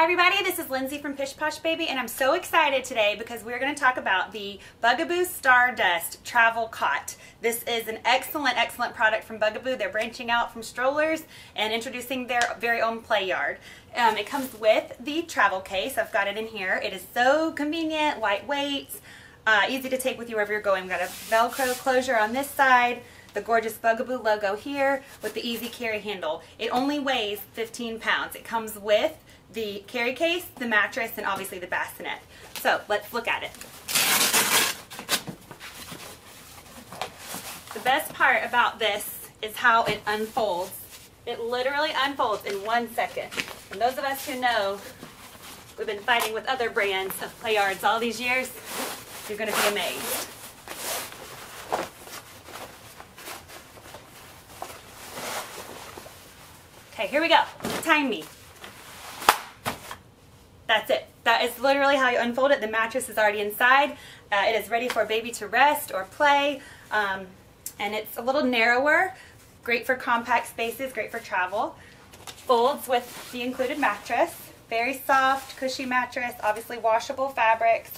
everybody, this is Lindsey from Pish Posh Baby and I'm so excited today because we're going to talk about the Bugaboo Stardust Travel Cot. This is an excellent, excellent product from Bugaboo. They're branching out from strollers and introducing their very own play yard. Um, it comes with the travel case. I've got it in here. It is so convenient, lightweight, uh, easy to take with you wherever you're going. We've got a Velcro closure on this side, the gorgeous Bugaboo logo here with the easy carry handle. It only weighs 15 pounds. It comes with the carry case, the mattress, and obviously the bassinet. So let's look at it. The best part about this is how it unfolds. It literally unfolds in one second. And those of us who know we've been fighting with other brands of play yards all these years, you're going to be amazed. Okay, here we go. Time me. That's it. That is literally how you unfold it. The mattress is already inside. Uh, it is ready for baby to rest or play. Um, and it's a little narrower. Great for compact spaces, great for travel. Folds with the included mattress. Very soft, cushy mattress, obviously washable fabrics.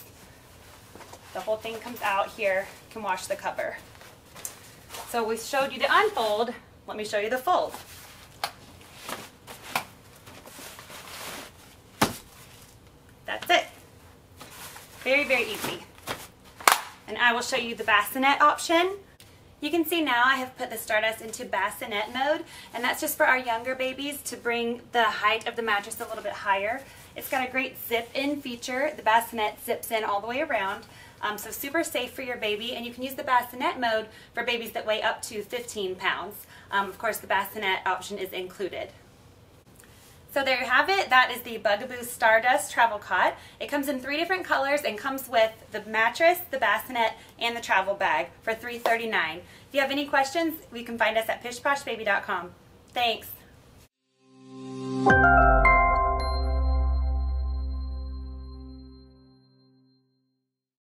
The whole thing comes out here. You can wash the cover. So we showed you the unfold. Let me show you the fold. That's it. Very, very easy. And I will show you the bassinet option. You can see now I have put the Stardust into bassinet mode, and that's just for our younger babies to bring the height of the mattress a little bit higher. It's got a great zip-in feature. The bassinet zips in all the way around, um, so super safe for your baby, and you can use the bassinet mode for babies that weigh up to 15 pounds. Um, of course, the bassinet option is included. So there you have it. That is the Bugaboo Stardust Travel Cot. It comes in three different colors and comes with the mattress, the bassinet, and the travel bag for $339. If you have any questions, you can find us at pishposhbaby.com. Thanks.